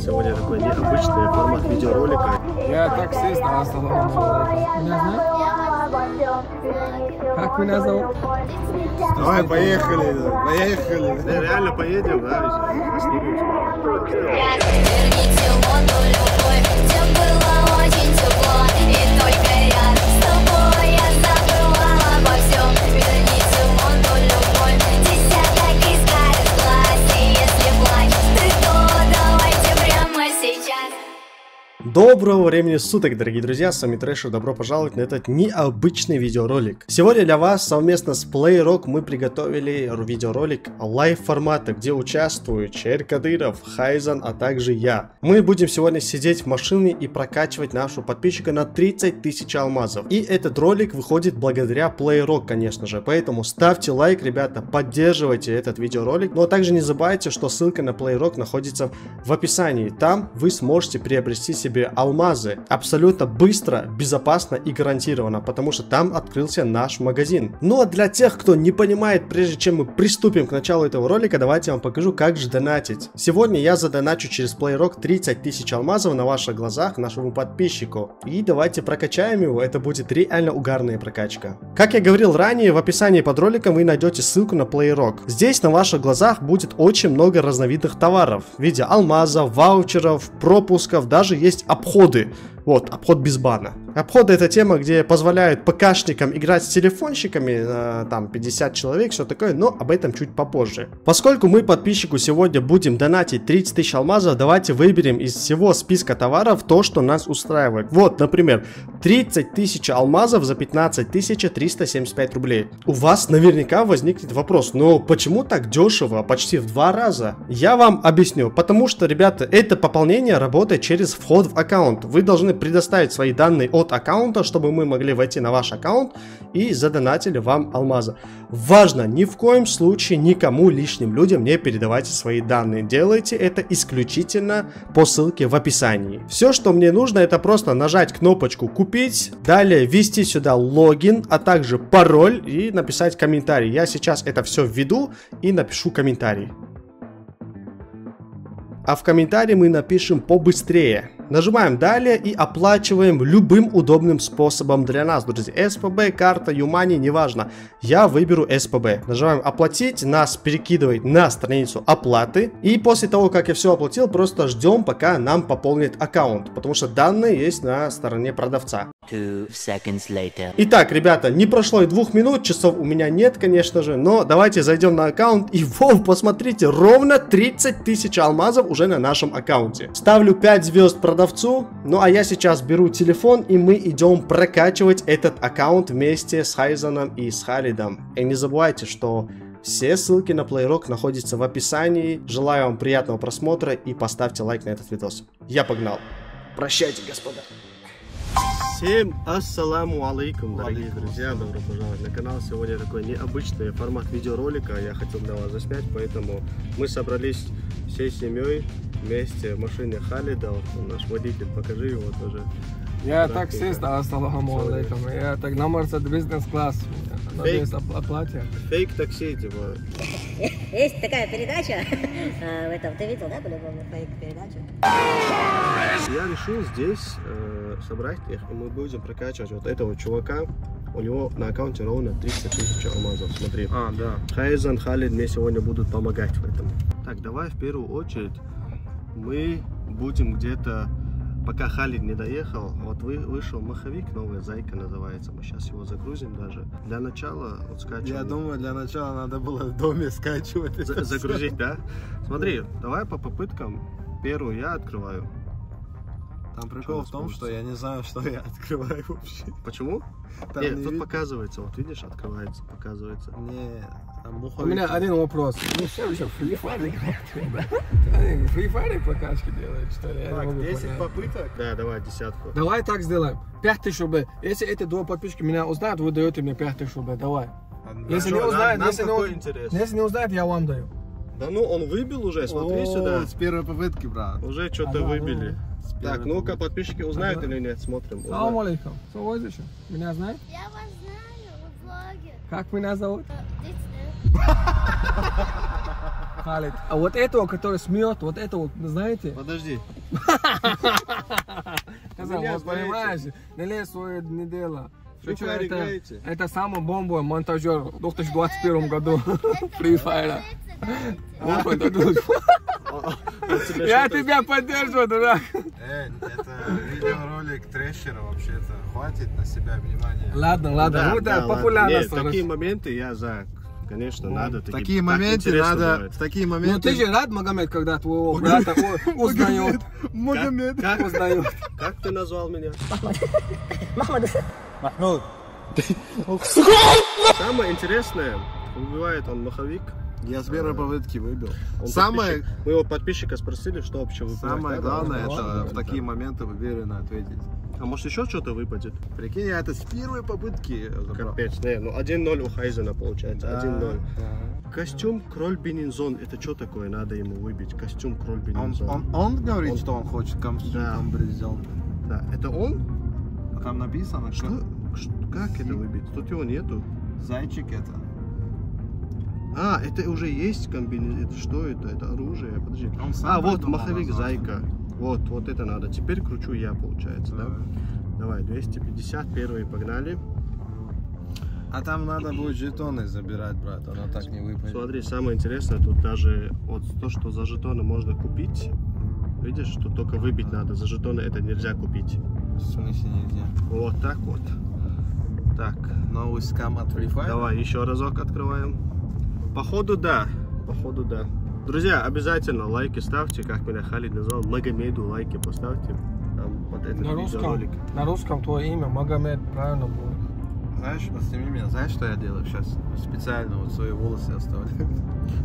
сегодня такой необычный формат видеоролика. Я таксист. Меня знаешь? Как меня зовут? Давай, поехали, поехали. Да, реально поедем, да, снимем. Верните Доброго времени суток, дорогие друзья, с вами Трэшер, добро пожаловать на этот необычный видеоролик. Сегодня для вас совместно с PlayRock мы приготовили видеоролик live формата, где участвуют Чер Кадыров, Хайзан, а также я. Мы будем сегодня сидеть в машине и прокачивать нашего подписчика на 30 тысяч алмазов. И этот ролик выходит благодаря PlayRock, конечно же, поэтому ставьте лайк, ребята, поддерживайте этот видеоролик. А также не забывайте, что ссылка на PlayRock находится в описании. Там вы сможете приобрести себе алмазы абсолютно быстро, безопасно и гарантированно, потому что там открылся наш магазин. Ну а для тех, кто не понимает, прежде чем мы приступим к началу этого ролика, давайте я вам покажу, как же донатить. Сегодня я задоначу через PlayRock 30 тысяч алмазов на ваших глазах нашему подписчику. И давайте прокачаем его, это будет реально угарная прокачка. Как я говорил ранее, в описании под роликом вы найдете ссылку на PlayRock. Здесь на ваших глазах будет очень много разновидных товаров в виде алмазов, ваучеров, пропусков, даже есть Abchody Вот, обход без бана. Обходы это тема, где позволяют ПКшникам играть с телефонщиками, э, там 50 человек, все такое, но об этом чуть попозже. Поскольку мы подписчику сегодня будем донатить 30 тысяч алмазов, давайте выберем из всего списка товаров то, что нас устраивает. Вот, например, 30 тысяч алмазов за 15 тысяч 375 рублей. У вас наверняка возникнет вопрос, но почему так дешево, почти в два раза? Я вам объясню, потому что, ребята, это пополнение работает через вход в аккаунт. Вы должны предоставить свои данные от аккаунта, чтобы мы могли войти на ваш аккаунт и задонатили вам алмазы. Важно, ни в коем случае никому лишним людям не передавайте свои данные. Делайте это исключительно по ссылке в описании. Все, что мне нужно, это просто нажать кнопочку купить, далее ввести сюда логин, а также пароль и написать комментарий. Я сейчас это все введу и напишу комментарий. А в комментарии мы напишем побыстрее. Нажимаем далее и оплачиваем любым удобным способом для нас, друзья. СПБ, карта, Юмани, неважно. Я выберу СПБ. Нажимаем оплатить, нас перекидывает на страницу оплаты. И после того, как я все оплатил, просто ждем, пока нам пополнит аккаунт. Потому что данные есть на стороне продавца. Итак, ребята, не прошло и двух минут, часов у меня нет, конечно же, но давайте зайдем на аккаунт и, вов, посмотрите, ровно 30 тысяч алмазов уже на нашем аккаунте. Ставлю 5 звезд продавцу, ну а я сейчас беру телефон и мы идем прокачивать этот аккаунт вместе с Хайзаном и с Халидом. И не забывайте, что все ссылки на PlayRock находятся в описании. Желаю вам приятного просмотра и поставьте лайк на этот видос. Я погнал. Прощайте, господа. Всем ассаламу алейкум, дорогие друзья, добро пожаловать на канал. Сегодня такой необычный формат видеоролика, я хотел для вас заснять, поэтому мы собрались всей семьей вместе в машине Халида, наш водитель, покажи его тоже. Я таксист, тихо. ассаламу алейкум. Я так на Мерседес бизнес-класс. Надеюсь, оп- оплатят. Фейк такси, типа, Есть такая передача, а, в этом, ты видел, да, по-любому, фейк-передачу? Я решил здесь э, собрать их, и мы будем прокачивать вот этого чувака. У него на аккаунте ровно 30 тысяч алмазов, смотри. А, да. Хайзан, Халид мне сегодня будут помогать в этом. Так, давай в первую очередь мы будем где-то, пока Халид не доехал, вот вы, вышел маховик, новая Зайка называется, мы сейчас его загрузим даже. Для начала вот скачиваем. Я думаю, для начала надо было в доме скачивать. За- загрузить, да? Смотри, давай по попыткам. Первую я открываю. Там прикол Что в том, получится? что я не знаю, что я открываю вообще. Почему? Там Нет, не тут видно. показывается, вот видишь, открывается, показывается. Не, там У муховик. меня один вопрос. Ну все, Fire Free Fire прокачки делают, что ли? Так, могу 10 понять. попыток. Да, давай десятку. Давай так сделаем. 5000 рублей. Если эти два подписчика меня узнают, вы даете мне 5000 рублей. Давай. Если Что, не нам если, не, если не узнают, я вам даю. Да ну, он выбил уже, смотри О, сюда. С первой попытки, брат. Уже что-то выбили. Так, ну-ка, подписчики узнают Ага. или нет, смотрим. Салам алейкум. Возишь? Меня знаешь? Я вас знаю, вы блогер. Как меня зовут? Дети, Халид. А вот этого, который смеет, вот этого, знаете? Подожди. Сказал, вот понимаешь, не лезь в свое не дело. Что это, это самый бомбовый монтажер в 2021 году Free Fire. Я тебя поддерживаю, дурак. Э, это видеоролик трэшера вообще-то. Хватит на себя внимания. Ладно, ладно, ну да. Нет, такие моменты я за. Конечно, надо. В такие моменты надо... В такие Ну ты моменты... же рад, Магомед, когда твоего брата узнает? Магомед. Как, Узнает. как ты назвал меня? Махмуд. Самое интересное, убивает он маховик. Я с первой попытки выбил. Он Самое, подписчик- Мы его подписчика спросили, что вообще выпадает. самое Да, главное, да, это да, в да. такие моменты уверенно ответить. А может еще что-то выпадет? Прикинь, я это с первой попытки забрал. Капец, не, ну 1-0 у Хайзена получается, Да, 1-0. да. Костюм Кроль Бенинзон, это что такое, надо ему выбить? Костюм Кроль Он, Бенинзон. он, он говорит, Он- что он хочет костюм Да. Да, это он? А Там написано, Что? Ш- Как это выбить? Тут его нету. зайчик это. А, это уже есть комбинезон. Это что это? Это оружие? Подожди. Он сам А, вот маховик. Зайка. Вот, вот это надо. Теперь кручу я, получается, да? Давай, 250, первые погнали. А там надо будет жетоны забирать, брат, оно так не выпадет. Смотри, самое интересное, тут даже вот то, что за жетоны можно купить. Видишь, что только выбить надо. За жетоны это нельзя купить. В смысле нельзя? Вот так вот. Так, Новый скам от Free Fire? давай еще разок открываем. Походу да, походу да. Друзья, обязательно лайки ставьте, как меня Халид назвал, Магомеду лайки поставьте там, под этот На русском, видеоролик. на русском твое имя Магомед, правильно будет. Знаешь, сними меня, знаешь, что я делаю сейчас? Специально вот свои волосы оставляю.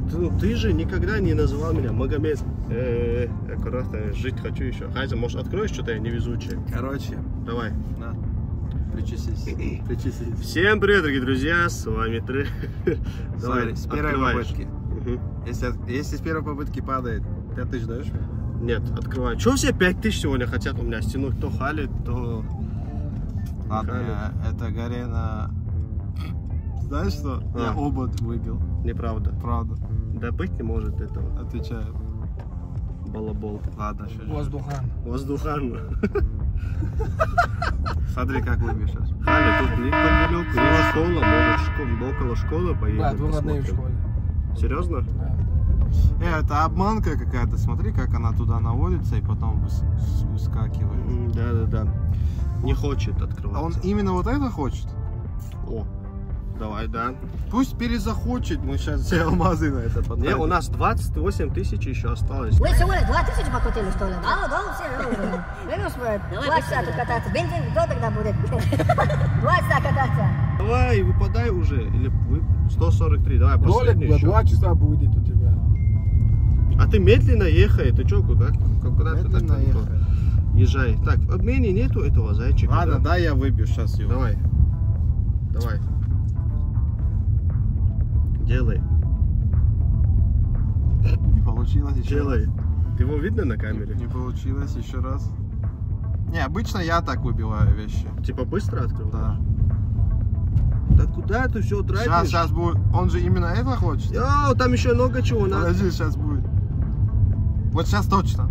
Ты, ну, ты же никогда не называл меня Магомед. Э, аккуратно, жить хочу еще. Хайза, может откроешь что-то я невезучий? Короче, Давай. Причесись. Всем привет, дорогие друзья, с вами Тры. Смотри, с первой открываешь. попытки. Мгм. Если, если с первой попытки падает, 5 тысяч даешь мне? Нет, открывай. Чего все 5000 сегодня хотят у меня стянуть? То Халид, то... Ладно, я, это Гарена... Знаешь что? Я А. оба выбил, Неправда. правда. Да быть не может этого. Отвечаю. Балабол. Ладно, сейчас. Воздухан. Воздухан. Смотри, как выбьешь сейчас. Халя, тут не поделку, не школа, может школа, около школы поедем. Да, родные в школе. Серьезно? Да. Э, это обманка какая-то. Смотри, как она туда наводится и потом выс- выскакивает. Да, да, да. Не хочет А открываться. он именно вот это хочет? О, давай, да. Пусть перезахочет, мы сейчас все алмазы на это потратим. Не, у нас 28 тысяч еще осталось. Вы сегодня два тысячи покрутили, что ли? Да, да, все. Видишь, два часа тут кататься. Бензин кто тогда будет? Два часа кататься. Давай, выпадай уже. Или вы 143, давай, Ролик последний еще. два часа будет у тебя. А ты медленно ехай, ты что, куда? Куда ты так Медленно далеко? ехай. Езжай. Так, в обмене нету этого зайчика. Ладно, да? да, я выбью сейчас его. Давай. Давай. Делай. Не получилось еще Делай. раз. Его видно на камере? Не получилось еще раз. Не, обычно я так выбиваю вещи. Типа быстро открыл? Да. Да куда ты все тратишь? Сейчас, сейчас будет. Он же именно это хочет. Йоу, там еще много чего надо. Подожди, сейчас будет. Вот сейчас точно.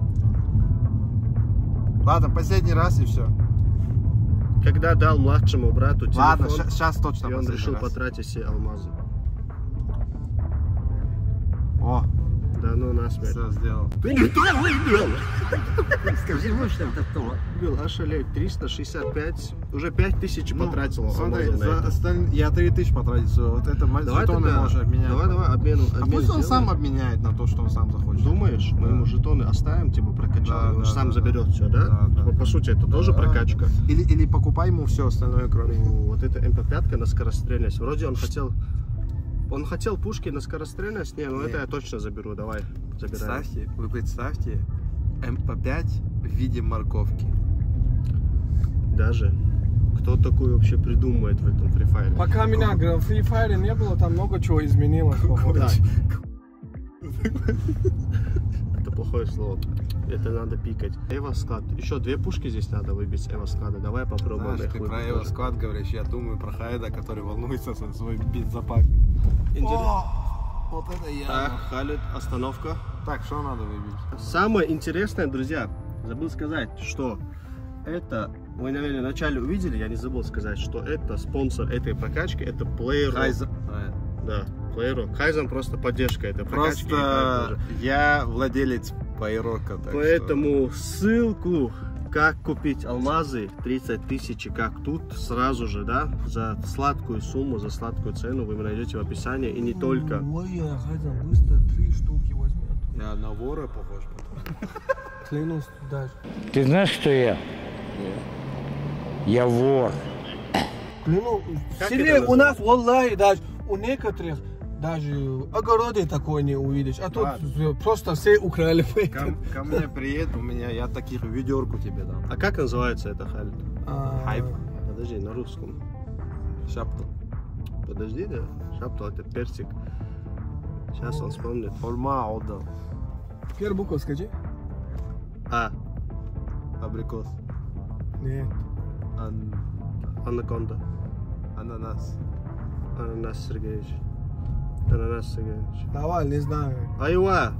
Ладно, последний раз и все. Когда дал младшему брату телефон, Ладно, сейчас точно и он решил раз. потратить все алмазы. О, Да ну насмерть. все сделал. Ты не то выбил! Скажи, ну что это кто? Выбил ошалеть, 365, уже 5000 потратил. Ну, Смотри, Амазон на за осталь- я 3000 потратил. Вот это жетоны тогда, можешь обменять. давай, давай, обмен, А обмен пусть он сам обменяет на то, что он сам захочет. Думаешь, мы Да. ему жетоны оставим, типа прокачал, Да, он да, сам да, заберет да. все, да? Да, да. Типа, По сути, это тоже Да. прокачка. Или, или покупай ему все остальное, кроме. Вот это МП5 на скорострельность. Вроде он хотел... Он хотел пушки на скорострельность, не, ну Не. это я точно заберу, давай, забираем. Представьте, вы представьте, МП5 в виде морковки. Даже. Кто такой вообще придумает в этом Free Fire? Пока меня в Free Fire не было, там много чего изменилось. Это плохое слово. Это надо пикать. Evo склад. Еще две пушки здесь надо выбить с Evo склада. Давай попробуем Знаешь, их ты про его тоже. склад говоришь, я думаю про Хайда, который волнуется за свой бензопак. Интерес- Вот это я. Так, Халид, остановка. Так, что надо выбить? Самое интересное, друзья, забыл сказать, что это, вы, наверное, вначале увидели, я не забыл сказать, что это спонсор этой прокачки, это Player. Кайзен. Да, Player. Кайзен просто поддержка этой прокачки. Просто я владелец Пайрока. Поэтому ссылку, как купить алмазы, 30 тысяч, как тут, сразу же, да, за сладкую сумму, за сладкую цену вы найдете в описании, и не только. Ой, я Хайзен быстро три штуки возьмет. что Я на вора похож. Клянусь даже. Ты знаешь, кто я? Я вор. Клянусь. Это у нас, валлахи, даже у некоторых даже огороды такой не увидишь. А тут Да. просто все украли. Ко, ко мне приедет, у меня я таких ведерку тебе дам. А как называется это, Халид? А, Хайп. Подожди, на русском. Шапка. Подожди, да? Шаптал, это персик. Сейчас он вспомнит. Хурма отдал. Первую букву скажи. А, Абрикос. Нет. Ан- анаконда. ананас. Ананас Сергеевич. Ананас Сергеевич. Давай, не знаю. Айва!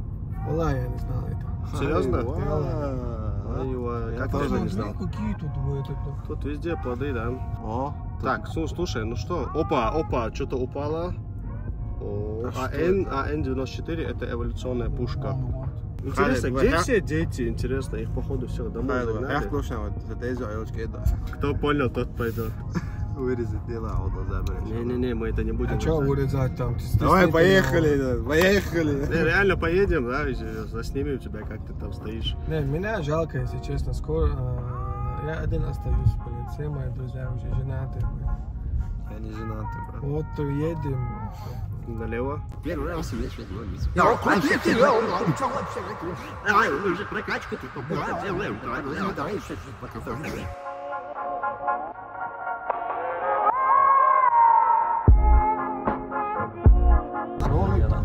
Валлахи, я не знал это. Серьезно? Айва. Айва. Я тоже не знал? Какие тут вы это? Тут везде плоды, да? О, Так, слу- слушай, ну что? Опа, опа, что-то упало. О, А а что Н, а Н94 это эволюционная пушка. Интересно, где все дети? Интересно, их походу все домой загнали. Кто понял, тот пойдет. Вырезать дела, отдал забрать. Не-не-не, мы это не будем. А что вырезать. там? Давай, поехали, да, поехали. Не, реально поедем, да, заснимем тебя, как ты там стоишь. Не, меня жалко, если честно. Скоро а, я один остаюсь, блин. Все мои друзья уже женаты. Я не женатый, брат. Вот едем. Налево.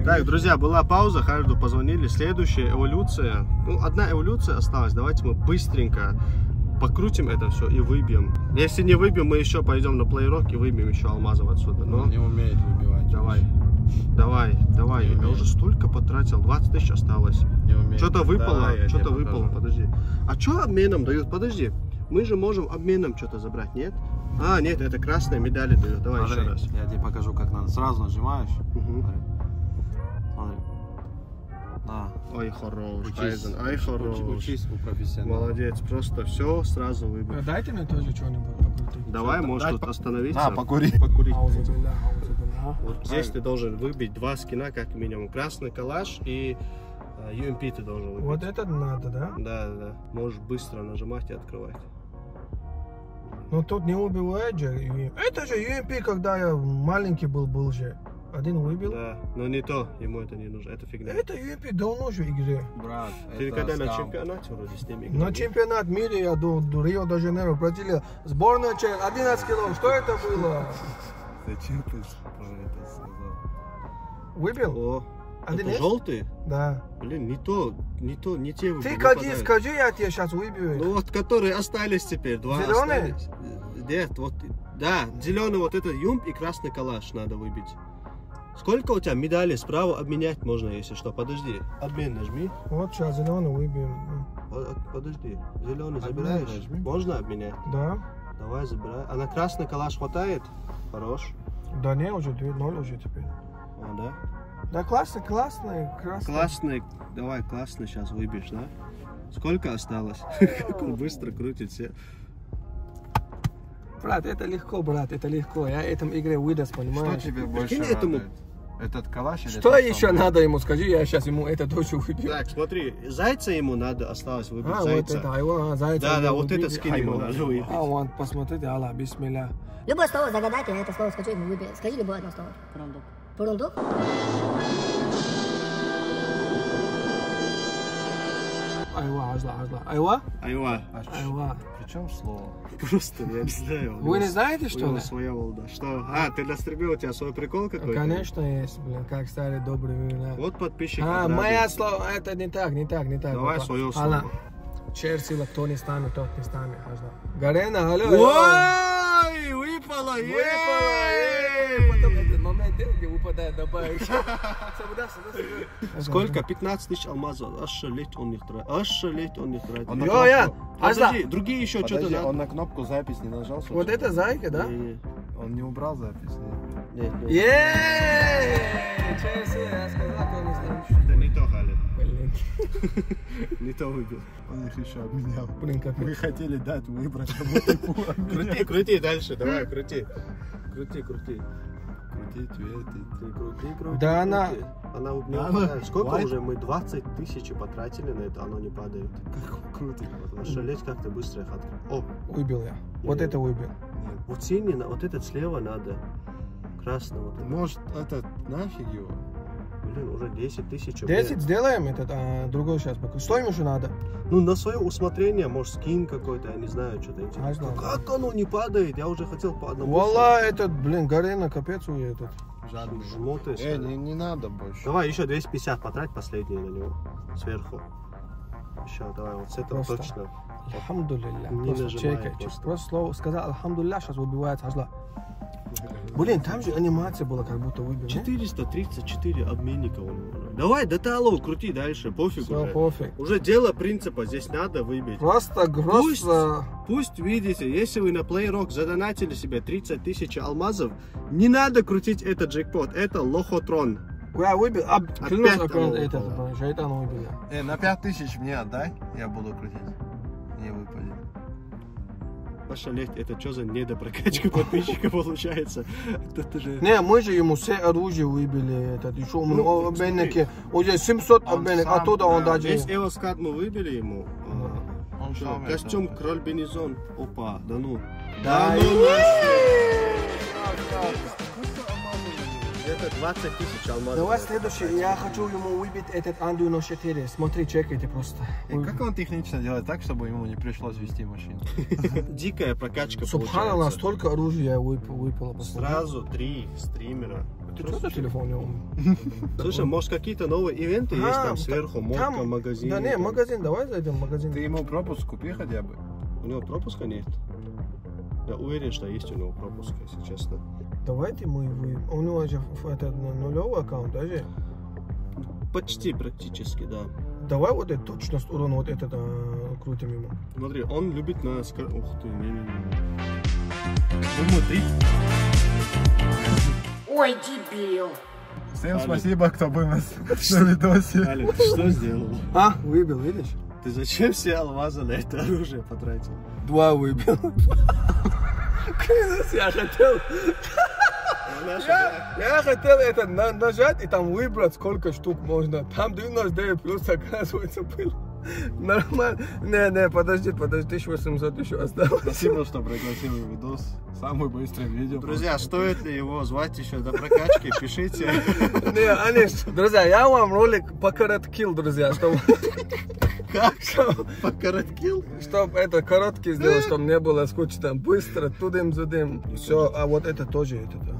Так, друзья, была пауза, Харду позвонили. Следующая эволюция. Ну, одна эволюция осталась. Давайте мы быстренько покрутим это все и выбьем. Если не выбьем, мы еще пойдем на плейрок и выбьем еще алмазов отсюда. Но Он не умеет выбивать. давай, давай, давай. Не Я умеет. уже столько потратил, 20 тысяч осталось. Не умеет. Что-то выпало, Да, что-то выпало, покажу. подожди. А что обменом дают? Подожди. Мы же можем обменом что-то забрать, нет? А, нет, это красные медали дают. Давай Смотри, еще раз. Я тебе покажу, как надо. Сразу нажимаешь. Мгм. На. Ой, хорош, Учись. Хайзен, ай, Уч- хорош. Учись у профессионала. Молодец, просто все сразу А выбил. Дайте мне тоже что-нибудь покрутить. Давай, можешь дай тут по- остановиться. На, покури. покурить. Вот здесь ты должен выбить два скина как минимум. Красный калаш и э, UMP ты должен выбить. Вот это надо, да? Да, да, да. Можешь быстро нажимать и открывать. Но тут не убивает же. Это же UMP, когда я маленький был, был же. Один выбил. Да, но не то, ему это не нужно, это фигня. Это UMP давно же в игре. Брат, Ты это когда на скам. чемпионате вроде с ними играл? На чемпионат мира я до, до Рио-де-Жанейро, Бразилия. Сборная чел, 11 кило. Что это было? Зачем ты про это сказал? Выбил? О, Один это желтый? Да. Блин, не то, не то, не те Ты выпадают. какие, скажи, я тебе сейчас выбью. Ну вот, которые остались теперь, два Зелёные? остались. Нет, вот, да, зеленый вот этот юмп и красный калаш надо выбить. Сколько у тебя медалей справа обменять можно, если что? Подожди, обмен нажми. Вот сейчас зеленый выбьем. По- Подожди, зеленый забираешь? нажми. Можно обменять? Да? Давай, забирай. А на красный калаш хватает? Хорош. Да не, уже 2-0 уже теперь. А, да? Да классный, классный, красный. Классный, давай, классный сейчас выбьешь, да? Сколько осталось? Как он быстро крутит все. Брат, это легко, брат, это легко. Я этом игре выдаст, Что понимаешь? тебе больше Прикинь, этому-? Этот калаш или Что еще самый? надо ему? Скажи, я сейчас ему это тоже выбью. Так, смотри, зайца ему надо осталось выбить, А, вот зайца. это, айва, зайца. Да, да, вот этот скин ему Айва. надо выбить. А, вон, посмотрите, Алла, бисмилля. Любое слово загадайте, это слово скажу, и мы выберем. Скажи любое одно слово. Пурундук. Пурундук? Айва, ажла, ажла. Айва? Айва. А Айва. Чем слово? Просто, я не знаю. у Вы него не знаете, У что него ли? своя волда. Что? А, ты настремил, у тебя свой прикол какой-то? Конечно есть, блин, как старые добрые времена. Вот подписчик. А, моя слово, это не так, не так, не так. Давай свое слово. Черсила, кто не с нами, тот не с нами. Гарена, алло. Ой, выпало, Выпало, попадает, добавить. Сколько? 15 тысяч алмазов. Ошалеть он их тратит. Ошалеть он их тратит. Он Йо, я. Подожди, другие еще что-то надо. он на кнопку запись не нажал? Вот это зайка, да? Он не убрал запись? нет? не, не. Еее! Я сказал, то не знаю. Это не то, Халид. Блин, Не то выбил. Он их еще обменял. блин, как Мы хотели дать выбрать, Крути, крути дальше, давай, крути. Крути, крути. Да она- крути. Она у Да меня она- падает. Сколько White? уже? Мы 20 тысяч потратили на это, оно не падает. Как круто. Ошалеть как-то быстро их открыть. О, Выбил я. Вот это выбил. вот синий, на- вот этот слева надо. Красный вот этот. Может, этот нафиг его? Блин, уже 10 тысяч. 10 сделаем этот, а другой сейчас покажу. Что ему еще надо? Ну, на свое усмотрение, может, скин какой-то, я не знаю, что-то А, интересное. знаю. Как оно не падает? Я уже хотел по одному. Валла, этот, блин, Гарена, капец у этот. Жадный. Жмоты. Э, не, не надо больше. Давай еще 250 потрать последние на него. Сверху. Еще, давай, вот с этого Просто. точно. Алхамдулилля. Не Просто нажимай чекай. просто. Просто слово сказал Алхамдулилля, сейчас выбивает ажла. Блин, там же анимация была, как будто выбил. не? 434 обменника у него. Давай, до талого крути дальше, пофиг Все, уже. пофиг. Уже дело принципа, здесь надо выбить. Просто Пусть, просто... пусть видите, если вы на PlayRock задонатили себе 30 тысяч алмазов, не надо крутить этот джекпот, это лохотрон. Я выбил, а, клянусь, Опять аккаунт того этот, упало. шайтан выбил я. Э, на 5000 мне отдай, я буду крутить. Не выпадет. Пошалеть, это что за недопрокачка подписчика получается? Это же... Не, мы же ему все оружие выбили, этот, еще у Ну, обменники, уже 700 Он обменник, оттуда он да, даже... Весь Эвоскат мы выбили ему. Он Костюм это- Кроль Бенезон. Опа, да ну. Да ну, Это 20 тысяч алмазов. Давай следующий, я хочу ему выбить этот Андуино 4, смотри, чекайте просто. Э, Как он технично делает так, чтобы ему не пришлось вести машину? Дикая прокачка Субханаллах, столько оружия вып- выпало. Сразу три стримера. Ты что за телефон? Слушай, может какие-то новые ивенты есть там сверху? Там- магазин. Да не, магазин, давай зайдем в магазин. Ты ему пропуск купи хотя бы. У него пропуска нет? Я уверен, что есть у него пропуск, если честно. Давайте мы вы... У него же этот нулевой аккаунт, даже. Почти, практически, да. Давай вот эту точность урона вот этот а, крутим ему. Смотри, он любит на скор... Ух ты, не-не-не. Думаю, три. Ой, дебил. Всем Алекс. спасибо, кто был на, на видосе. Алекс, ты что сделал? А, выбил, видишь? Ты зачем все алмазы на это оружие потратил? Два выбил. Я хотел, я, я хотел это на- нажать и там выбрать, сколько штук можно. Там 99 плюс, оказывается, было. Нормально. Не, не, подожди, подожди, 1800 еще осталось. Спасибо, что пригласил в видос. Самый быстрый видео. Друзья, стоит ли его звать еще до прокачки? Пишите. Не, Аниш, друзья, я вам ролик покороткил, друзья, чтобы, Как? Покороткил? чтобы это короткий сделать, чтобы не было скучно. Быстро, тудым-зудым. Все, а вот это тоже это. да.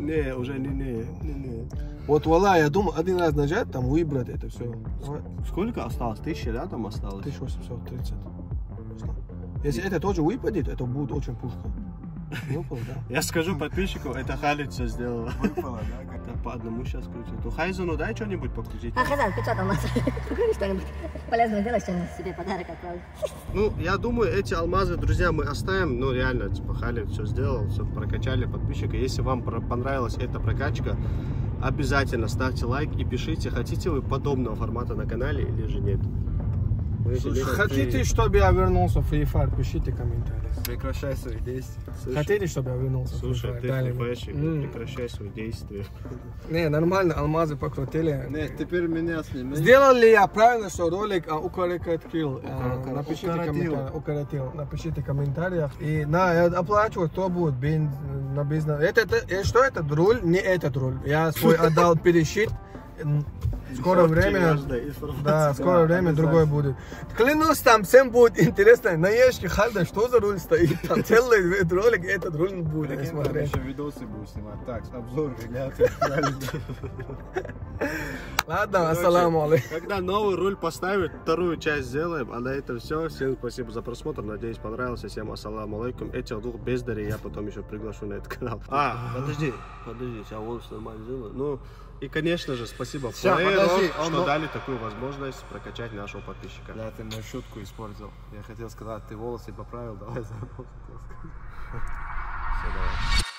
Не, уже не, не, не, не. Вот, вала, я думаю, один раз нажать, там выбрать это все. Сколько осталось? Тысяча рядом осталось? 1830. Если это тоже выпадет, это будет очень пушка. Выпал, да. Я скажу подписчику, это Халид все сделал. Выпало, да? Это по одному сейчас крутит. Ну Хайзену дай что-нибудь покрутить. А, Хазан, 500 алмазов. Покажи что-нибудь. Полезное дело, что себе подарок отправить. Ну, я думаю, эти алмазы, друзья, мы оставим. Ну, реально, типа, Халид все сделал, все прокачали подписчика. Если вам понравилась эта прокачка, обязательно ставьте лайк и пишите, хотите вы подобного формата на канале или же нет. Лето- Хотите, чтобы я вернулся в Free Fire, пишите комментарии. Прекращай свои действия. Слушай, Хотите, чтобы я вернулся в Free Слушай, Fire? ты Дали М. прекращай свои действия. Не, нормально, алмазы покрутили. Нет, теперь меня сними. Сделал ли я правильно, что ролик а, укоротил? А, Укоротил. Напишите Укоротил. комментарий. Укоротил. Напишите в комментариях. И на, я оплачиваю, кто будет бен, на бизнес. Это, это, э, что этот руль? Не этот руль. Я свой отдал пересчет. Скоро время, да, скоро время другой будет. Клянусь, там всем будет интересно. На ящике Халда что за руль стоит? Там целый ролик, этот руль будет смотреть. еще видосы будем снимать. Так, обзор, ребята. Ладно, ассаламу алейкум. Когда новый руль поставят, вторую часть сделаем. А на этом все. Всем спасибо за просмотр. Надеюсь, понравился. Всем ассаламу алейкум. Этих двух бездарей я потом еще приглашу на этот канал. А, подожди, подожди, сейчас волосы нормально сделаю. Ну, и, конечно же, спасибо Все, Player, подожди, он, что дали такую возможность прокачать нашего подписчика. Да, ты мою шутку испортил. Я хотел сказать, ты волосы поправил, давай заработай. Все, давай.